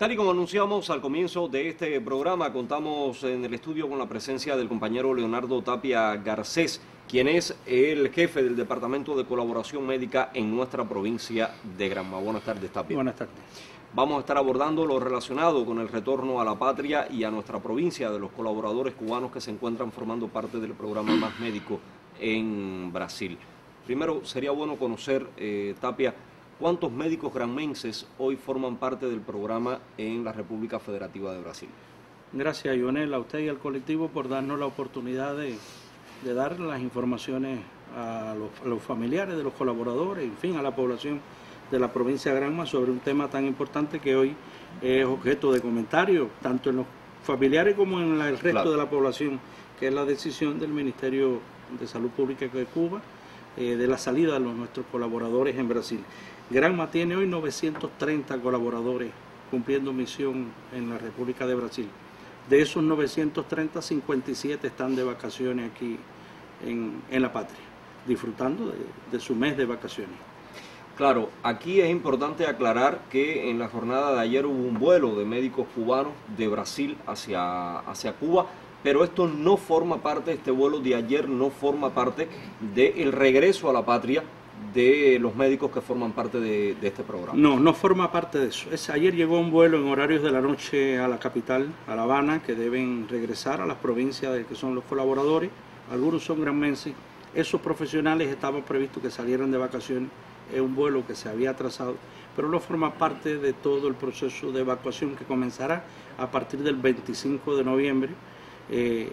Tal y como anunciamos al comienzo de este programa, contamos en el estudio con la presencia del compañero Leonardo Tapia Garcés, quien es el jefe del Departamento de Colaboración Médica en nuestra provincia de Granma. Buenas tardes, Tapia. Buenas tardes. Vamos a estar abordando lo relacionado con el retorno a la patria y a nuestra provincia de los colaboradores cubanos que se encuentran formando parte del programa Más Médico en Brasil. Primero, sería bueno conocer, eh, Tapia, ¿Cuántos médicos granmenses hoy forman parte del programa en la República Federativa de Brasil? Gracias, Ionel, a usted y al colectivo por darnos la oportunidad de, dar las informaciones a los, familiares de los colaboradores, en fin, a la población de la provincia de Granma sobre un tema tan importante que hoy es objeto de comentario, tanto en los familiares como en el resto de la población, que es la decisión del Ministerio de Salud Pública de Cuba eh, de la salida de los, nuestros colaboradores en Brasil. Granma tiene hoy 930 colaboradores cumpliendo misión en la República de Brasil. De esos 930, 57 están de vacaciones aquí en, la patria, disfrutando de, su mes de vacaciones. Claro, aquí es importante aclarar que en la jornada de ayer hubo un vuelo de médicos cubanos de Brasil hacia, hacia Cuba, pero esto no forma parte, este vuelo de ayer no forma parte del regreso a la patria de los médicos que forman parte de, este programa. No, no forma parte de eso. Es, ayer llegó un vuelo en horarios de la noche a la capital, a La Habana, que deben regresar a las provincias de que son los colaboradores. Algunos son granmenses. Esos profesionales estaban previstos que salieran de vacaciones. Es un vuelo que se había atrasado, pero no forma parte de todo el proceso de evacuación que comenzará a partir del 25 de noviembre eh,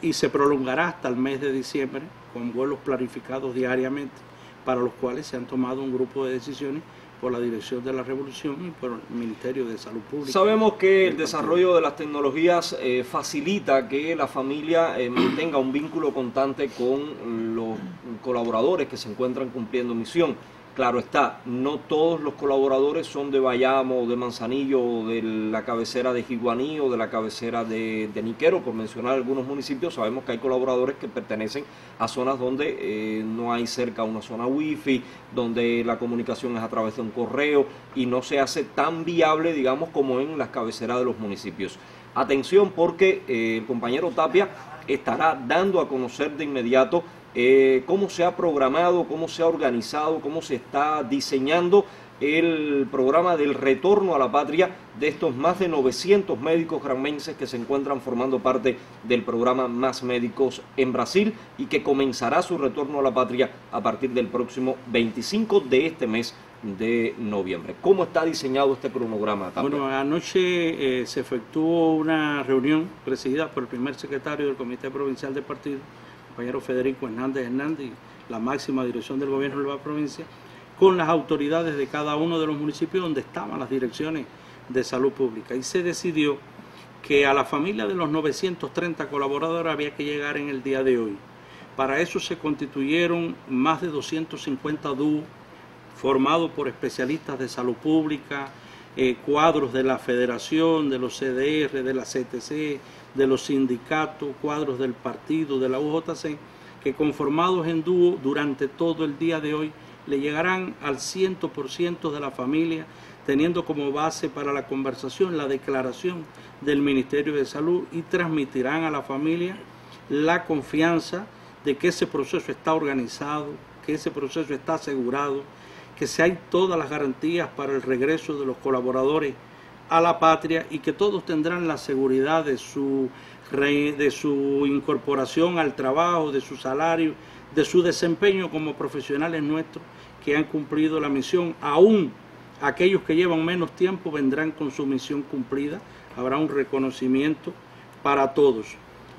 y se prolongará hasta el mes de diciembre con vuelos planificados diariamente para los cuales se han tomado un grupo de decisiones por la Dirección de la Revolución y por el Ministerio de Salud Pública. Sabemos que el desarrollo de las tecnologías eh, facilita que la familia eh, mantenga un vínculo constante con los colaboradores que se encuentran cumpliendo misión. Claro está, no todos los colaboradores son de Bayamo, de Manzanillo, de la cabecera de Jiguaní o de la cabecera de, Niquero, por mencionar algunos municipios. Sabemos que hay colaboradores que pertenecen a zonas donde eh, no hay cerca una zona wifi, donde la comunicación es a través de un correo y no se hace tan viable, digamos, como en las cabeceras de los municipios. Atención porque eh, el compañero Tapia estará dando a conocer de inmediato eh, cómo se ha programado, cómo se ha organizado, cómo se está diseñando el programa del retorno a la patria de estos más de 900 médicos granmenses que se encuentran formando parte del programa Más Médicos en Brasil y que comenzará su retorno a la patria a partir del próximo 25 de este mes de noviembre. ¿Cómo está diseñado este cronograma? Bueno, anoche eh, se efectuó una reunión presidida por el primer secretario del Comité Provincial del Partido, compañero Federico Hernández Hernández la máxima dirección del gobierno de la provincia, con las autoridades de cada uno de los municipios donde estaban las direcciones de salud pública. Y se decidió que a la familia de los 930 colaboradores había que llegar en el día de hoy. Para eso se constituyeron más de 250 dúos formados por especialistas de salud pública, eh, cuadros de la federación, de los CDR, de la CTC, de los sindicatos, cuadros del partido, de la UJC, que conformados en dúo durante todo el día de hoy le llegarán al 100% de la familia, teniendo como base para la conversación la declaración del Ministerio de Salud y transmitirán a la familia la confianza de que ese proceso está organizado, que ese proceso está asegurado, que se hay todas las garantías para el regreso de los colaboradores a la patria y que todos tendrán la seguridad de su, de su incorporación al trabajo, de su salario, de su desempeño como profesionales nuestros que han cumplido la misión. Aún aquellos que llevan menos tiempo vendrán con su misión cumplida. Habrá un reconocimiento para todos.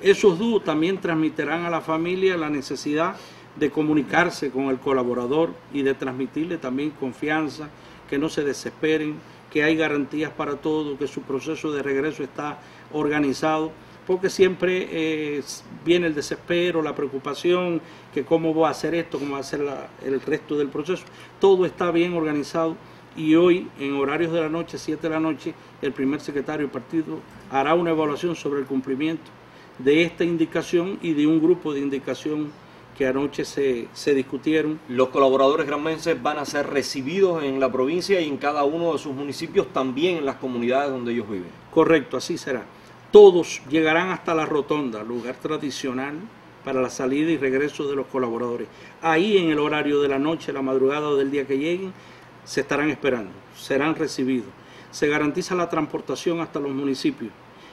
Esos dúos también transmitirán a la familia la necesidad de comunicarse con el colaborador y de transmitirle también confianza, que no se desesperen, que hay garantías para todo, que su proceso de regreso está organizado, porque siempre eh, viene el desespero, la preocupación, que cómo va a hacer esto, cómo va a hacer el resto del proceso. Todo está bien organizado y hoy, en horarios de la noche, 7 de la noche, el primer secretario del partido hará una evaluación sobre el cumplimiento de esta indicación y de un grupo de indicación que anoche se, se discutieron. Los colaboradores granmenses van a ser recibidos en la provincia y en cada uno de sus municipios, también en las comunidades donde ellos viven. Correcto, así será. Todos llegarán hasta la rotonda, lugar tradicional para la salida y regreso de los colaboradores. Ahí en el horario de la noche, la madrugada o del día que lleguen, se estarán esperando, serán recibidos. Se garantiza la transportación hasta los municipios.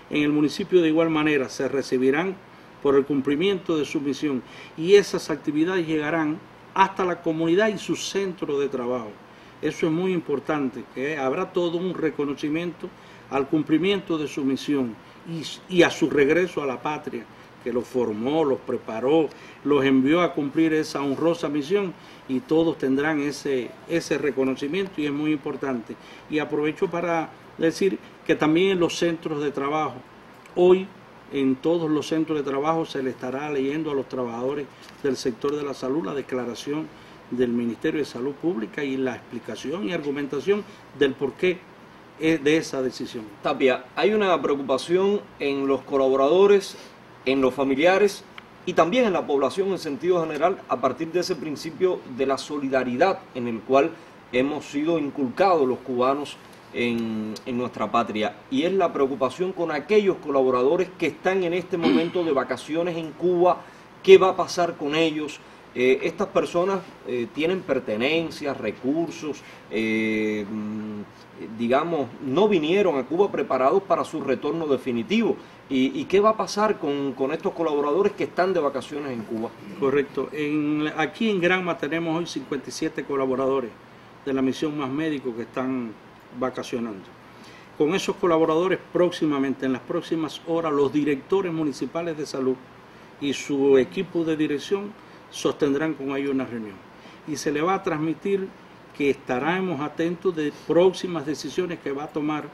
En el municipio de igual manera se recibirán por el cumplimiento de su misión y esas actividades llegarán hasta la comunidad y su centro de trabajo. Eso es muy importante, que habrá todo un reconocimiento al cumplimiento de su misión y, a su regreso a la patria que los formó, los preparó, los envió a cumplir esa honrosa misión y todos tendrán ese, ese reconocimiento y es muy importante. Y aprovecho para decir que también en los centros de trabajo, hoy en todos los centros de trabajo se le estará leyendo a los trabajadores del sector de la salud la declaración del Ministerio de Salud Pública y la explicación y argumentación del porqué de esa decisión. Tapia, hay una preocupación en los colaboradores en los familiares y también en la población en sentido general a partir de ese principio de la solidaridad en el cual hemos sido inculcados los cubanos en, nuestra patria. Y es la preocupación con aquellos colaboradores que están en este momento de vacaciones en Cuba, qué va a pasar con ellos. Eh, estas personas eh, tienen pertenencias, recursos, eh, mm, digamos, no vinieron a Cuba preparados para su retorno definitivo. ¿Y, qué va a pasar con, estos colaboradores que están de vacaciones en Cuba? Correcto. En, aquí en Granma tenemos hoy 57 colaboradores de la misión Más Médicos que están vacacionando. Con esos colaboradores próximamente, en las próximas horas, los directores municipales de salud y su equipo de dirección sostendrán con ellos una reunión. Y se le va a transmitir que estaremos atentos de próximas decisiones que va a tomar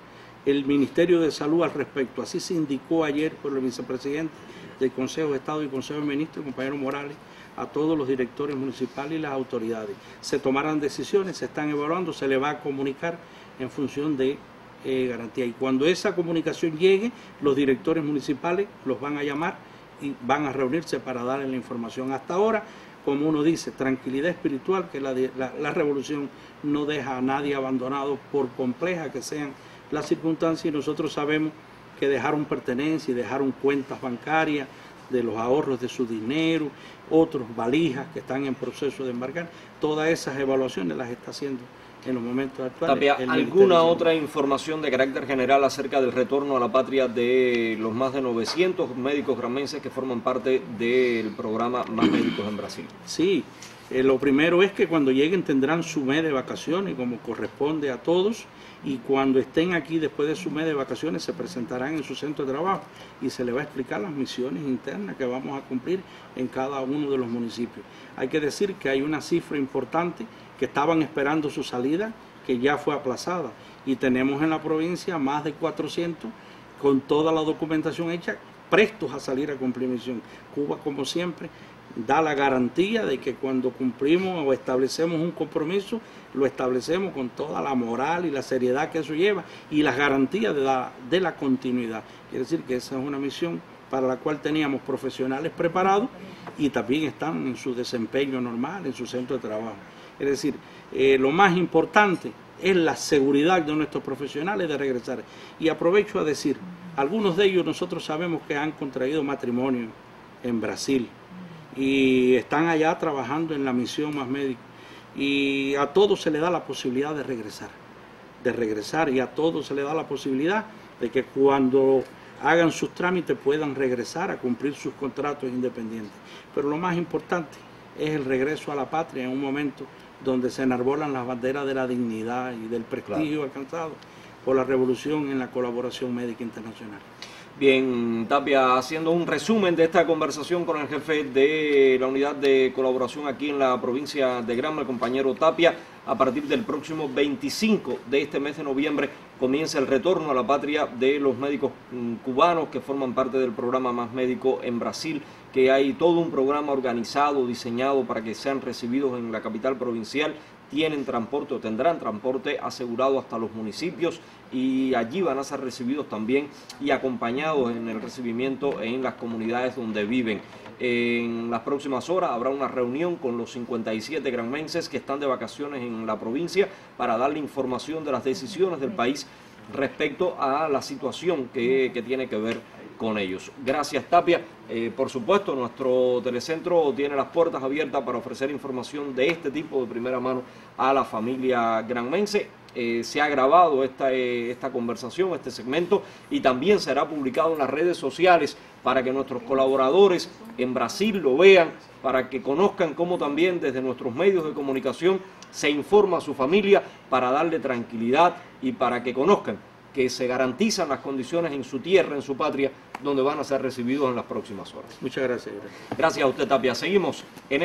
el Ministerio de Salud al respecto. Así se indicó ayer por el vicepresidente del Consejo de Estado y Consejo de Ministros, el compañero Morales, a todos los directores municipales y las autoridades. Se tomarán decisiones, se están evaluando, se le va a comunicar en función de eh, garantía. Y cuando esa comunicación llegue, los directores municipales los van a llamar y van a reunirse para darle la información. Hasta ahora, como uno dice, tranquilidad espiritual, que la, revolución no deja a nadie abandonado por compleja que sean las circunstancias y nosotros sabemos que dejaron pertenencia y dejaron cuentas bancarias de los ahorros de su dinero, otros valijas que están en proceso de embarcar, todas esas evaluaciones las está haciendo en los momentos actuales. ¿alguna otra información de carácter general acerca del retorno a la patria de los más de 900 médicos gramenses que forman parte del programa Más Médicos en Brasil? Sí, eh, lo primero es que cuando lleguen tendrán su mes de vacaciones como corresponde a todos y cuando estén aquí después de su mes de vacaciones se presentarán en su centro de trabajo y se les va a explicar las misiones internas que vamos a cumplir en cada uno de los municipios. Hay que decir que hay una cifra importante que estaban esperando su salida que ya fue aplazada y tenemos en la provincia más de 400 con toda la documentación hecha prestos a salir a cumplir misión. Cuba, como siempre, da la garantía de que cuando cumplimos o establecemos un compromiso, lo establecemos con toda la moral y la seriedad que eso lleva y las garantías de la, de la continuidad. Quiere decir que esa es una misión para la cual teníamos profesionales preparados y también están en su desempeño normal, en su centro de trabajo. Es decir, eh, lo más importante es la seguridad de nuestros profesionales de regresar. Y aprovecho a decir, algunos de ellos nosotros sabemos que han contraído matrimonio en Brasil, y están allá trabajando en la misión más médica. Y a todos se le da la posibilidad de regresar, de regresar y a todos se le da la posibilidad de que cuando hagan sus trámites puedan regresar a cumplir sus contratos independientes. Pero lo más importante es el regreso a la patria en un momento donde se enarbolan las banderas de la dignidad y del prestigio alcanzado por la revolución en la colaboración médica internacional. Bien, Tapia, haciendo un resumen de esta conversación con el jefe de la unidad de colaboración aquí en la provincia de Granma, el compañero Tapia, a partir del próximo 25 de este mes de noviembre comienza el retorno a la patria de los médicos mm, cubanos que forman parte del programa Más Médico en Brasil, que hay todo un programa organizado, diseñado para que sean recibidos en la capital provincial tienen transporte o tendrán transporte asegurado hasta los municipios y allí van a ser recibidos también y acompañados en el recibimiento en las comunidades donde viven. En las próximas horas habrá una reunión con los 57 granmenses que están de vacaciones en la provincia para darle información de las decisiones del país respecto a la situación que, que tiene que ver con ellos. Gracias Tapia. Eh, por supuesto, nuestro telecentro tiene las puertas abiertas para ofrecer información de este tipo de primera mano a la familia granmense. Eh, se ha grabado esta, eh, esta conversación, este segmento, y también será publicado en las redes sociales para que nuestros colaboradores en Brasil lo vean, para que conozcan cómo también desde nuestros medios de comunicación se informa a su familia para darle tranquilidad y para que conozcan que se garantizan las condiciones en su tierra, en su patria, donde van a ser recibidos en las próximas horas. Muchas gracias. Gracias a usted, Tapia. Seguimos en este